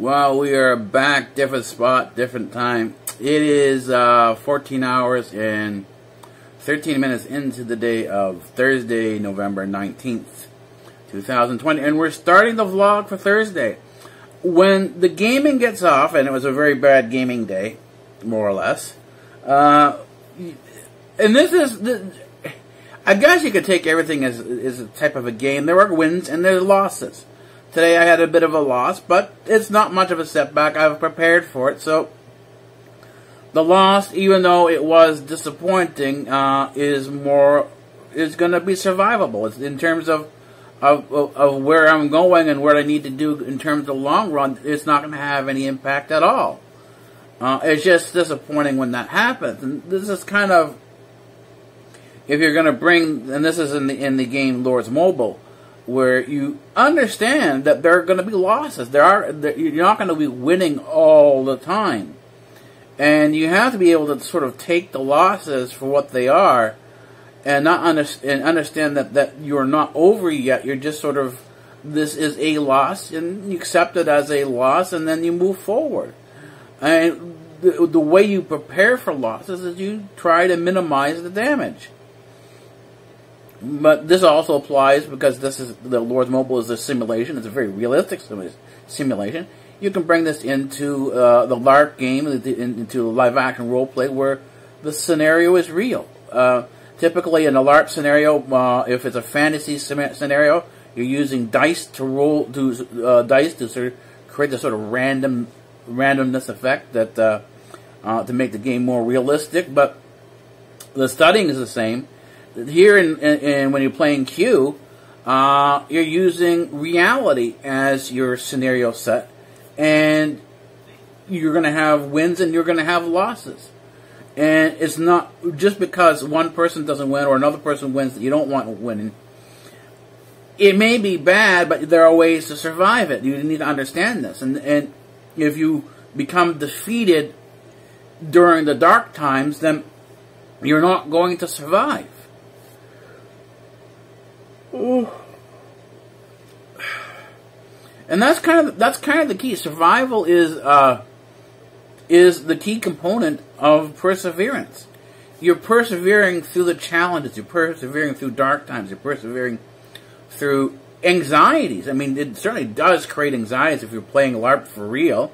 Well, we are back, different spot, different time. It is uh, 14 hours and 13 minutes into the day of Thursday, November 19th, 2020. And we're starting the vlog for Thursday. When the gaming gets off, and it was a very bad gaming day, more or less, uh, and this is, I guess you could take everything as, as a type of a game. There are wins and there are losses. Today I had a bit of a loss, but it's not much of a setback. I've prepared for it, so the loss, even though it was disappointing, uh, is more is going to be survivable. It's in terms of, of of where I'm going and what I need to do in terms of the long run. It's not going to have any impact at all. Uh, it's just disappointing when that happens, and this is kind of if you're going to bring, and this is in the in the game Lords Mobile where you understand that there are going to be losses. There are you're not going to be winning all the time, and you have to be able to sort of take the losses for what they are, and not under, and understand that that you're not over yet. You're just sort of this is a loss, and you accept it as a loss, and then you move forward. And the, the way you prepare for losses is you try to minimize the damage. But this also applies because this is the Lords Mobile is a simulation. It's a very realistic simulation. You can bring this into uh, the LARP game, into live action role play, where the scenario is real. Uh, typically, in a LARP scenario, uh, if it's a fantasy scenario, you're using dice to roll to uh, dice to sort of create the sort of random randomness effect that uh, uh, to make the game more realistic. But the studying is the same here in, in, in, when you're playing Q, uh, you're using reality as your scenario set, and you're going to have wins and you're going to have losses. And it's not just because one person doesn't win or another person wins that you don't want winning. It may be bad, but there are ways to survive it. You need to understand this. And, and if you become defeated during the dark times, then you're not going to survive. And that's kind of that's kind of the key. Survival is uh, is the key component of perseverance. You're persevering through the challenges. You're persevering through dark times. You're persevering through anxieties. I mean, it certainly does create anxieties if you're playing LARP for real,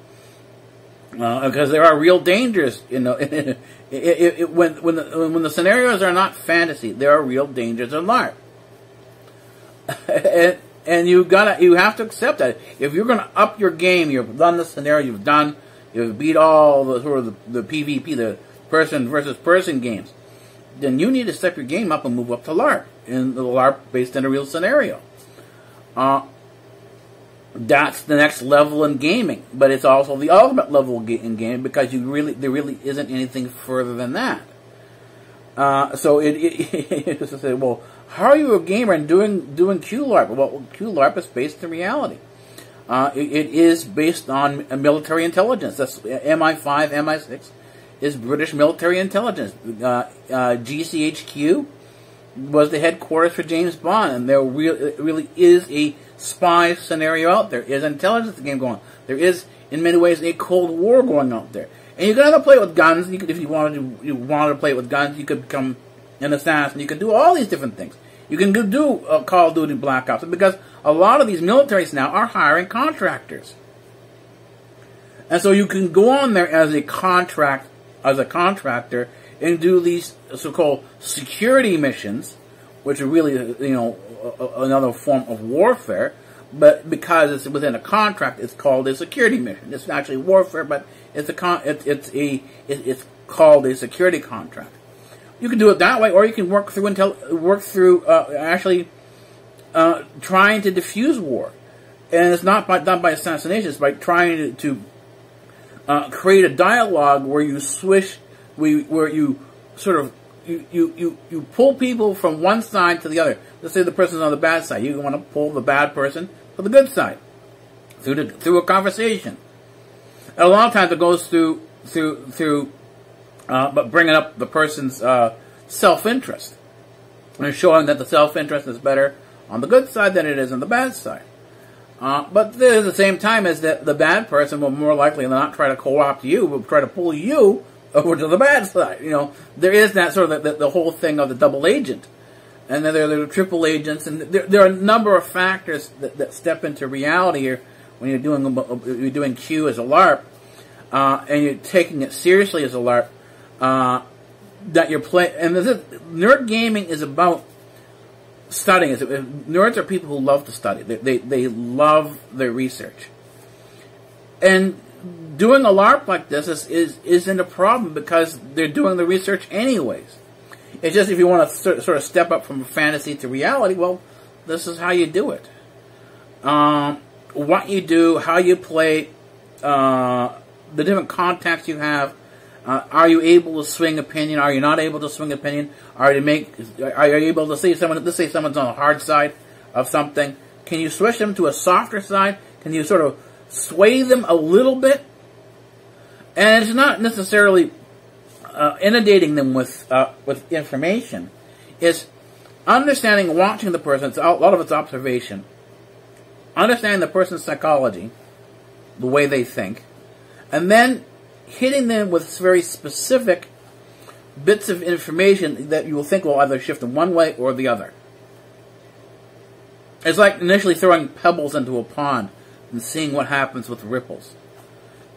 uh, because there are real dangers. You know, it, it, it, when when the, when the scenarios are not fantasy, there are real dangers in LARP. and, and you gotta you have to accept that if you're gonna up your game, you've done the scenario, you've done, you've beat all the sort of the, the PvP, the person versus person games, then you need to step your game up and move up to LARP, in the LARP based in a real scenario. Uh, that's the next level in gaming, but it's also the ultimate level in gaming because you really there really isn't anything further than that. Uh, so it, it, it say, well, how are you a gamer and doing doing QLARP? Well, QLARP is based in reality. Uh, it, it is based on military intelligence. That's MI5, MI6 is British military intelligence. Uh, uh, GCHQ was the headquarters for James Bond, and there re- really is a spy scenario out there. There is intelligence game going on. There is, in many ways, a Cold War going out there. And you can either play it with guns. You could, if you wanted to, you wanted to play it with guns, you could become an assassin. You can do all these different things. You can do uh, Call of Duty Black Ops because a lot of these militaries now are hiring contractors. And so you can go on there as a contract as a contractor and do these so-called security missions, which are really you know another form of warfare. But because it's within a contract, it's called a security mission. It's actually warfare, but it's a con- it's, it's a it's called a security contract. You can do it that way, or you can work through until work through uh, actually uh, trying to diffuse war, and it's not by, done by assassination. It's by trying to, to uh, create a dialogue where you swish, where, where you sort of you, you, you, you pull people from one side to the other. Let's say the person's on the bad side. You want to pull the bad person to the good side through the, through a conversation. And a lot of times it goes through through through uh, but bringing up the person's uh, self-interest and showing that the self-interest is better on the good side than it is on the bad side. Uh, but at the same time, is that the bad person will more likely not try to co-opt you, will try to pull you over to the bad side. You know, there is that sort of the, the, the whole thing of the double agent, and then there are the triple agents, and there, there are a number of factors that, that step into reality here when you're doing you're doing Q as a LARP, uh, and you're taking it seriously as a LARP. Uh, that you're playing, and this, nerd gaming is about studying. Nerds are people who love to study. They, they, they love their research. And doing a LARP like this is, is, isn't a problem because they're doing the research anyways. It's just if you want to sort of step up from fantasy to reality, well, this is how you do it. Um, what you do, how you play, uh, the different contacts you have, uh, are you able to swing opinion? Are you not able to swing opinion? Are you make? Are you able to see someone? Let's say someone's on the hard side of something. Can you switch them to a softer side? Can you sort of sway them a little bit? And it's not necessarily uh, inundating them with uh, with information. It's understanding, watching the person. It's a lot of it's observation. Understanding the person's psychology, the way they think, and then hitting them with very specific bits of information that you will think will either shift in one way or the other. It's like initially throwing pebbles into a pond and seeing what happens with the ripples.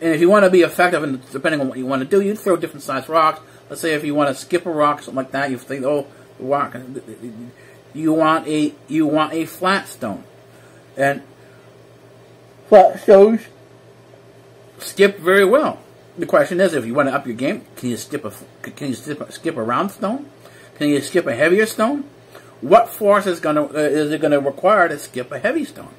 And if you want to be effective, and depending on what you want to do, you throw different sized rocks. Let's say if you want to skip a rock, something like that, you think, oh, the rock. You want a you want a flat stone, and flat stones skip very well the question is, if you want to up your game, can you skip a can you skip, skip a round stone? Can you skip a heavier stone? What force is to uh, is it to require to skip a heavy stone?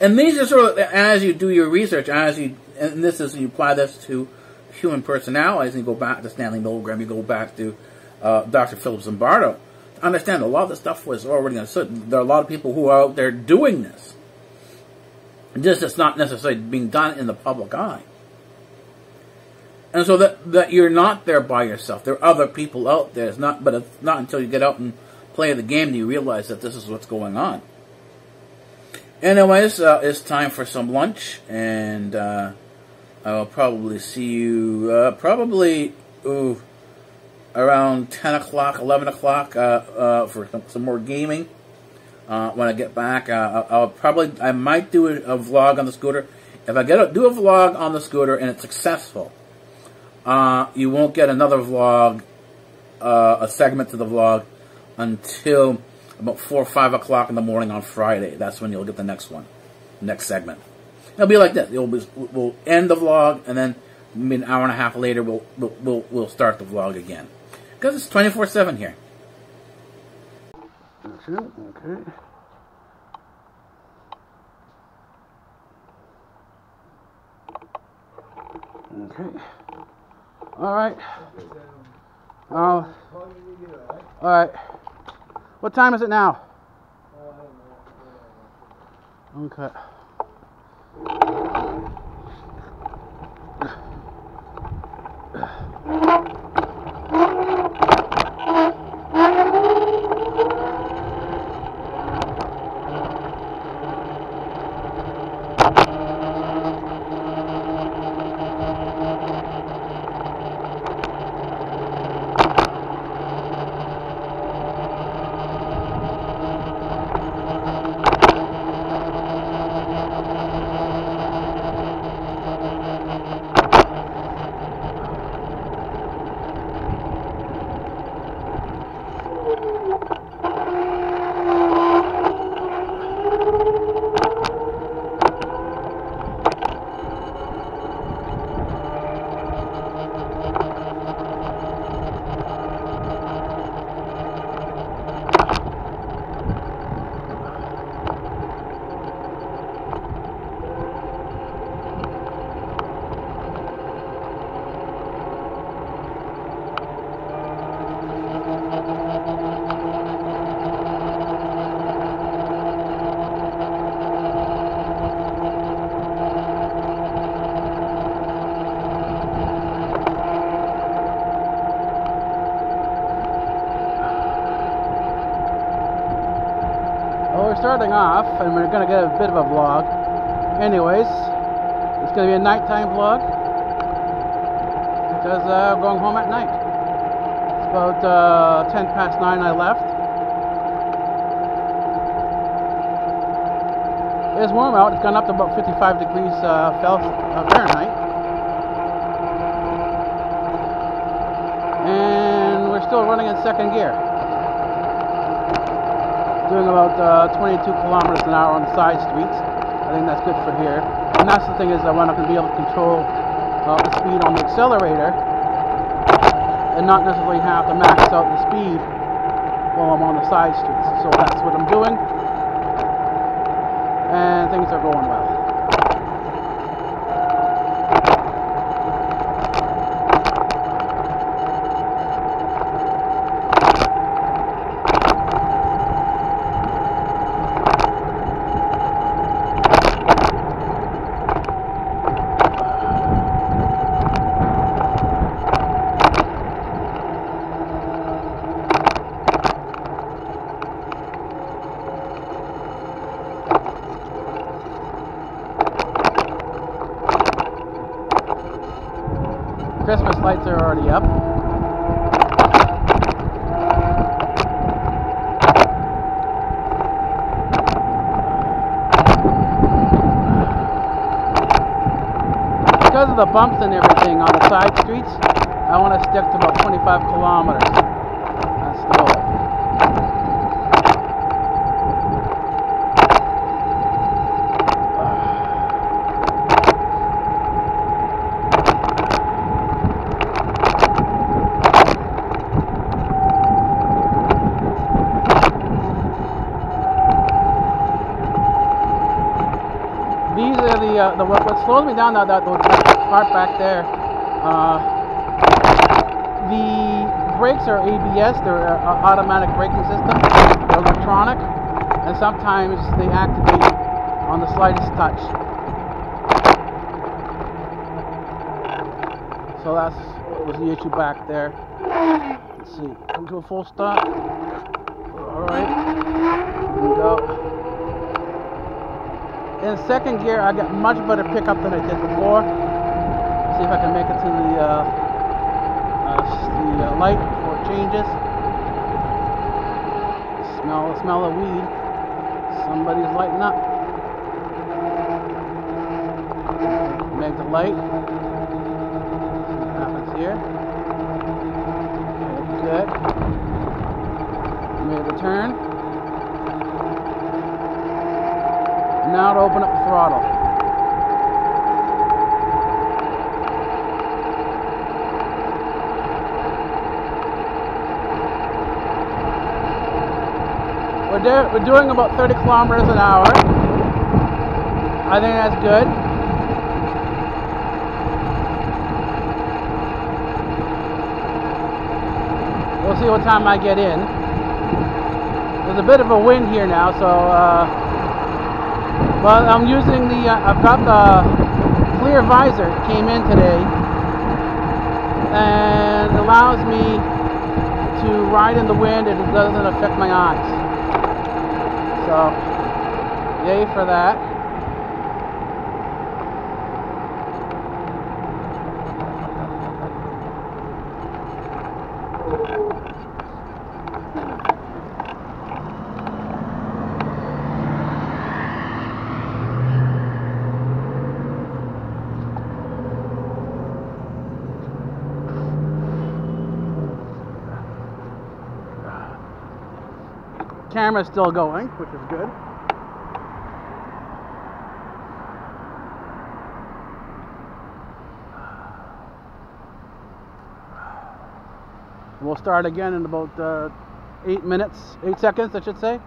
And these are sort of as you do your research, as you and this is you apply this to human personalities, and you go back to Stanley Milgram, you go back to uh, Dr. Philip Zimbardo. Understand a lot of the stuff was already understood. There are a lot of people who are out there doing this. Just it's not necessarily being done in the public eye. And so that, that you're not there by yourself. There are other people out there. It's not, but it's not until you get out and play the game that you realize that this is what's going on. Anyways, uh, it's time for some lunch, and uh, I'll probably see you uh, probably ooh, around 10 o'clock, 11 o'clock uh, uh, for some, some, more gaming. Uh, when I get back, I'll, I'll, probably I might do a, a, vlog on the scooter. If I get a, do a vlog on the scooter and it's successful, uh, you won't get another vlog, uh, a segment to the vlog, until about 4 or 5 o'clock in the morning on Friday. That's when you'll get the next one, next segment. It'll be like this. Be, we'll end the vlog, and then an hour and a half later, we'll, we'll, we'll start the vlog again. Because it's 24-7 here. Okay. Okay. All right. Uh, all right. What time is it now? Okay. Off, and we're going to get a bit of a vlog. Anyways, it's going to be a nighttime vlog because uh, I'm going home at night. It's about uh, 10 past 9 I left. It's warm out. It's gone up to about 55 degrees uh, Fahrenheit. And we're still running in second gear. Doing about uh, 22 kilometers an hour on the side streets. I think that's good for here. And that's the thing is I going to be able to control uh, the speed on the accelerator and not necessarily have to max out the speed while I'm on the side streets. So that's what I'm doing and things are going well. Christmas lights are already up. Because of the bumps and everything on the side streets, I want to stick to about 25 kilometers. That's the goal. Are the uh, the what, what slows me down now that that part back there. Uh, the brakes are ABS, they're uh, automatic braking system, they're electronic, and sometimes they activate on the slightest touch. So that's what was the issue back there. Let's see, come to a full stop. All right, here we go. In second gear, I got much better pickup than I did before. See if I can make it to the uh, uh, the uh, light before it changes. Smell the smell of weed. Somebody's lighting up. Make the light. See what happens here. Okay, good. Made the turn. Now to open up the throttle. We're, do we're doing about 30 kilometers an hour. I think that's good. We'll see what time I get in. There's a bit of a wind here now, so uh, well, I'm using the, uh, I've got the clear visor, came in today, and allows me to ride in the wind and it doesn't affect my eyes. So, yay for that. Camera's still going, which is good. We'll start again in about uh, eight minutes, eight seconds, I should say.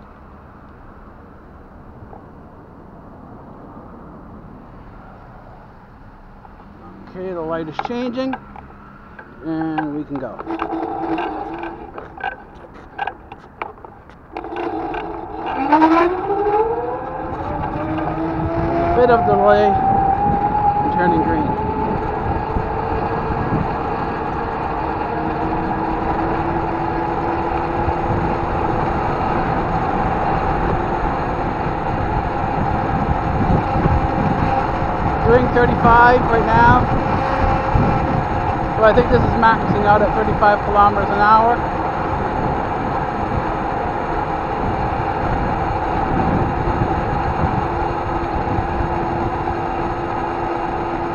Okay, the light is changing, and we can go. bit of delay turning green. Doing 35 right now. So I think this is maxing out at 35 kilometers an hour.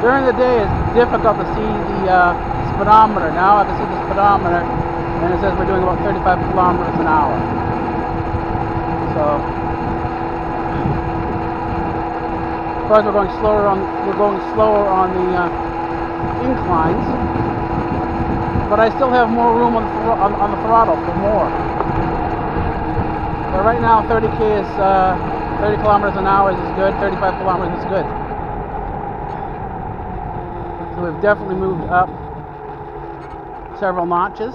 During the day it's difficult to see the uh, speedometer. Now I can see the speedometer and it says we're doing about 35 kilometers an hour. So, of course we're going slower on we're going slower on the uh, inclines, but I still have more room on the, on, on the throttle for more. But right now 30k is uh, 30 kilometers an hour is good, 35 kilometers is good. So we've definitely moved up several notches.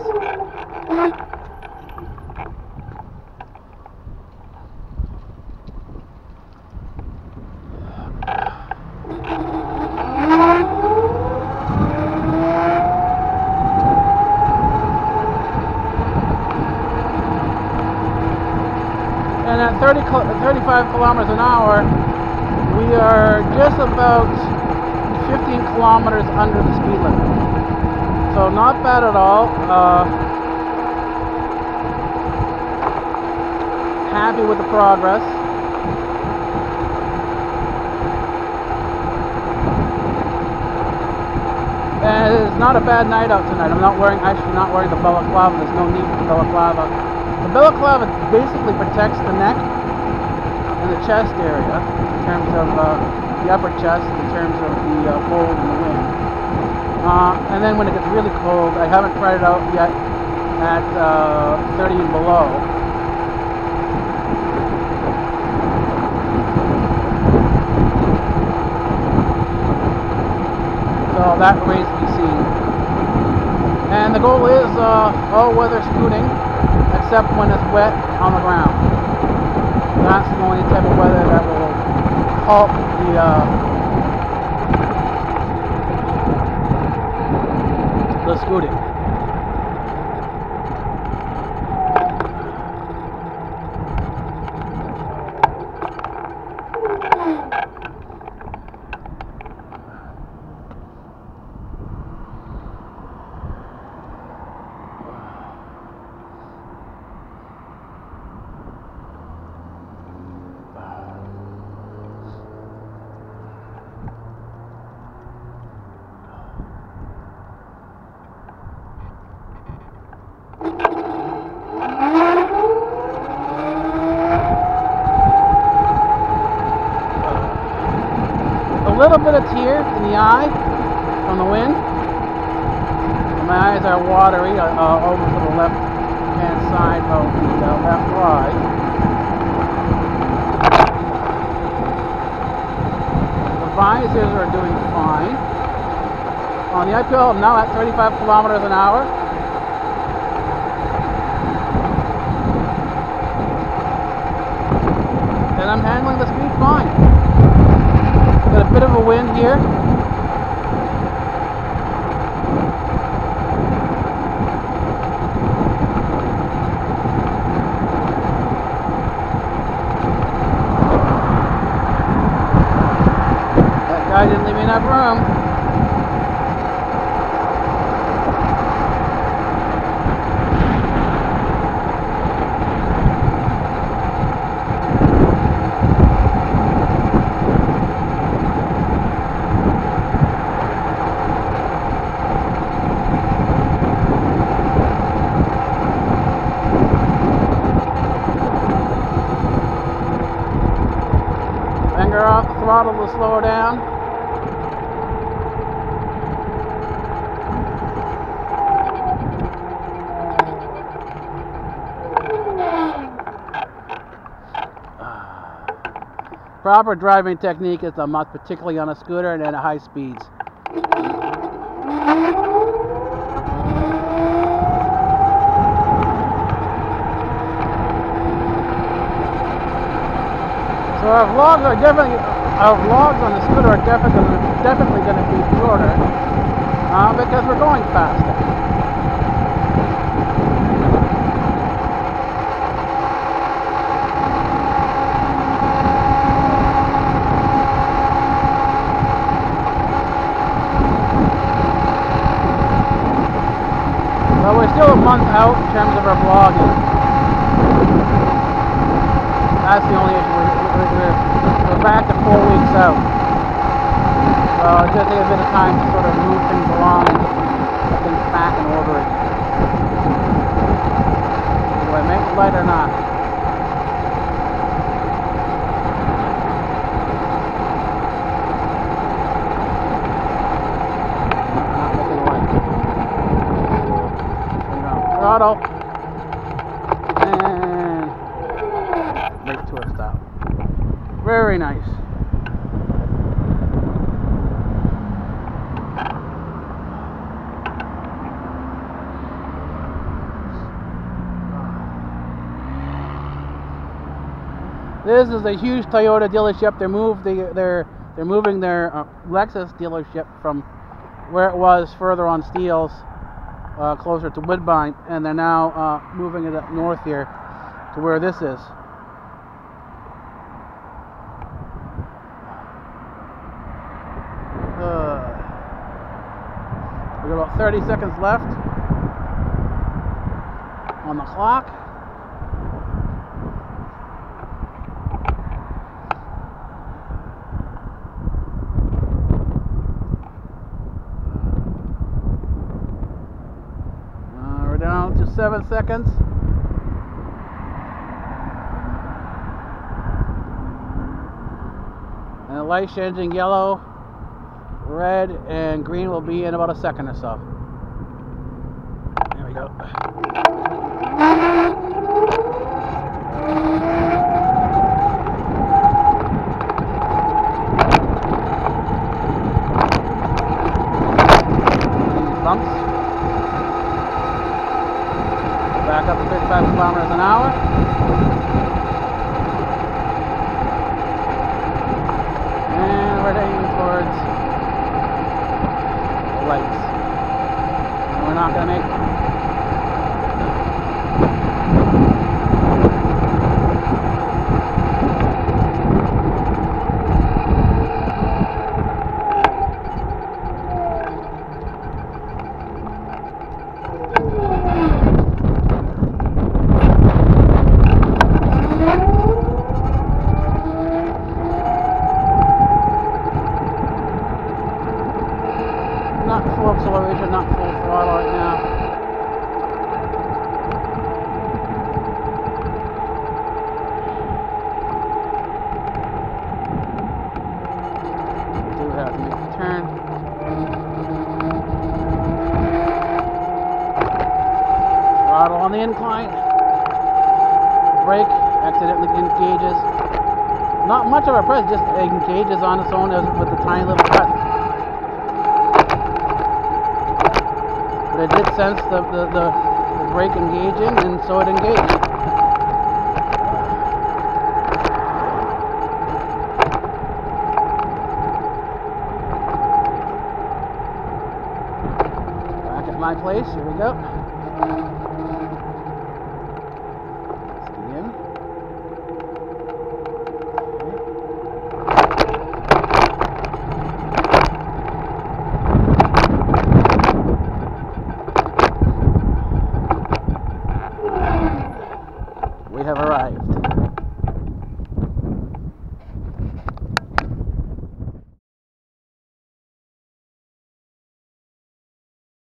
And at 30, 35 kilometers an hour, we are just about 15 kilometers under the speed limit. So not bad at all. Uh, happy with the progress. And it's not a bad night out tonight. I'm not wearing, actually not wearing the balaclava. There's no need for the balaclava. The balaclava basically protects the neck and the chest area in terms of uh, the upper chest, in terms of the uh, cold and the wind. Uh, and then when it gets really cold, I haven't tried it out yet at uh, 30 and below. So that remains to be seen. And the goal is uh, all-weather scooting, except when it's wet on the ground. That's the only type of weather that will halt the uh, the scooting. A little bit of tear in the eye from the wind. And watery uh, uh, over to the left hand side of the uh, left eye. The visors are doing fine. On the uphill, I'm now at 35 kilometers an hour. And I'm handling the speed fine. Got a bit of a wind here. That guy didn't leave me enough room. Finger off the throttle to slow down. Proper driving technique is a must, particularly on a scooter and at high speeds. So our vlogs are definitely, our vlogs on the scooter are definitely, definitely going to be shorter uh, because we're going faster. But we're still a month out in terms of our vlogging. That's the only issue we, we, we, back to four weeks out. So going to take a bit of time to sort of move things along and get things back in order again. Do I make the light or not? Not making the light. No. Throttle. And brake to a stop. Very nice. This is a huge Toyota dealership. They moved the, they're they're moving their uh, Lexus dealership from where it was further on Steeles, uh, closer to Woodbine, and they're now uh, moving it up north here to where this is. Uh, we got about 30 seconds left on the clock. Uh, we're down to seven seconds. And the light's changing yellow, red, and green will be in about a second or so. There we go. These bumps. Back up to 35 kilometers an hour. And we're heading towards the lights. And we're not going to make not full acceleration, not full throttle right now. Do have to make the turn. Throttle on the incline. Brake accidentally engages. Not much of a press, just engages on its own as with a tiny little cut. But it did sense the, the, the, the brake engaging, and so it engaged. Back at my place, here we go.